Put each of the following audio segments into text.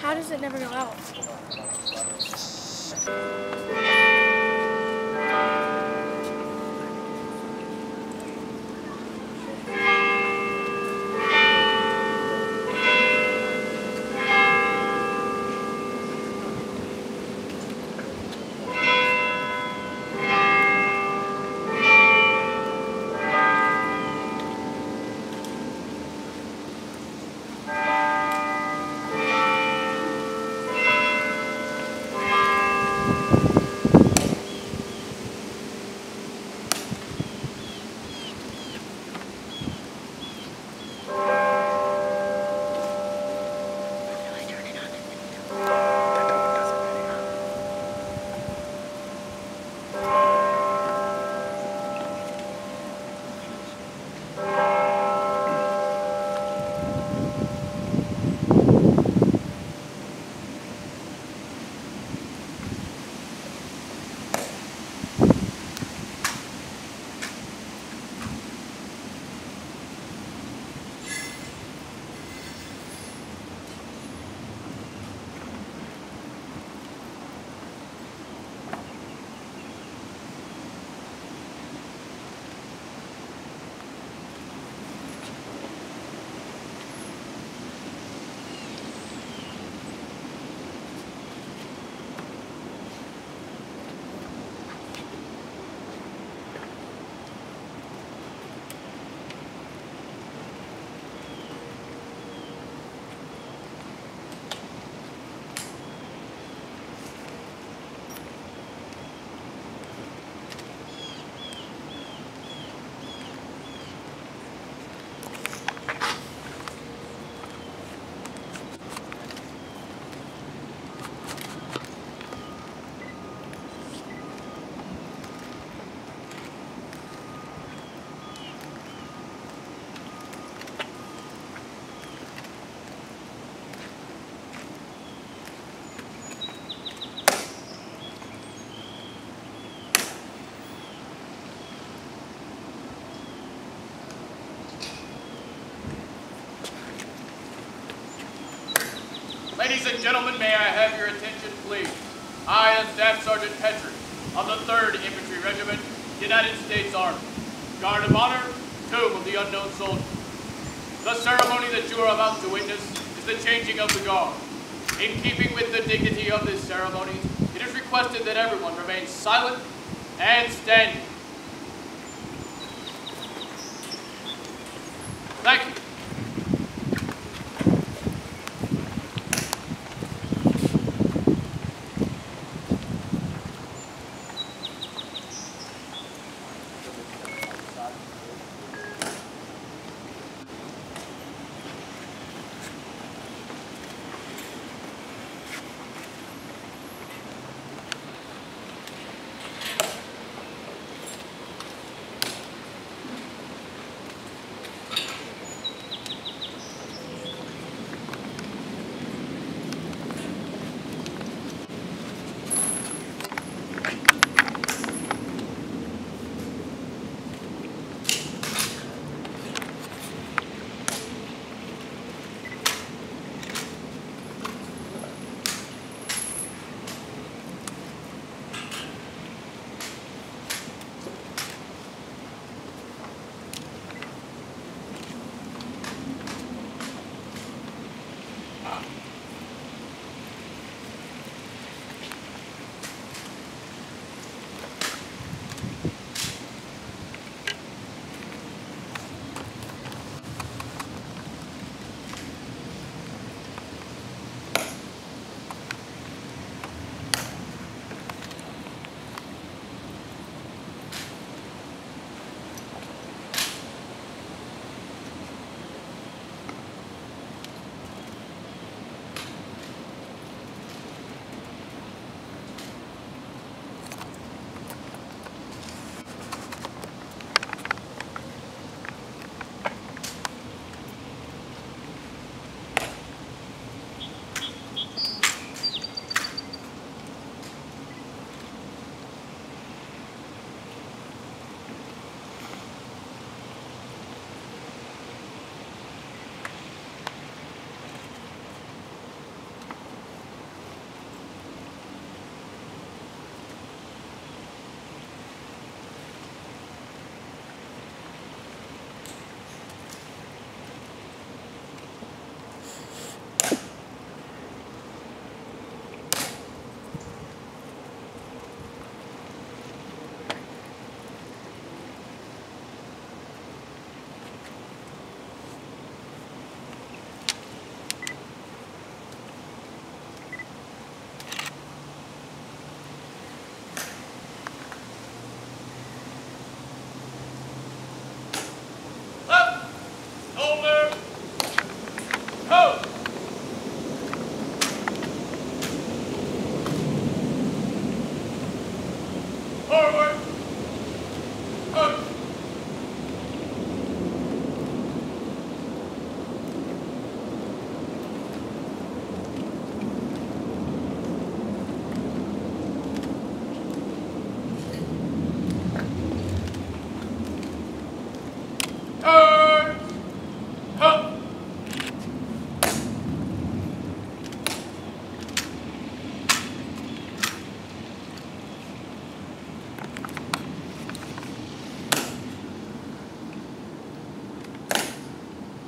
How does it never go out? Ladies and gentlemen, may I have your attention, please? I am Staff Sergeant Petrie of the 3rd Infantry Regiment, United States Army. Guard of Honor, Tomb of the Unknown Soldier. The ceremony that you are about to witness is the changing of the guard. In keeping with the dignity of this ceremony, it is requested that everyone remain silent and standing. Thank you. 아.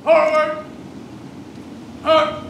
Forward! Up!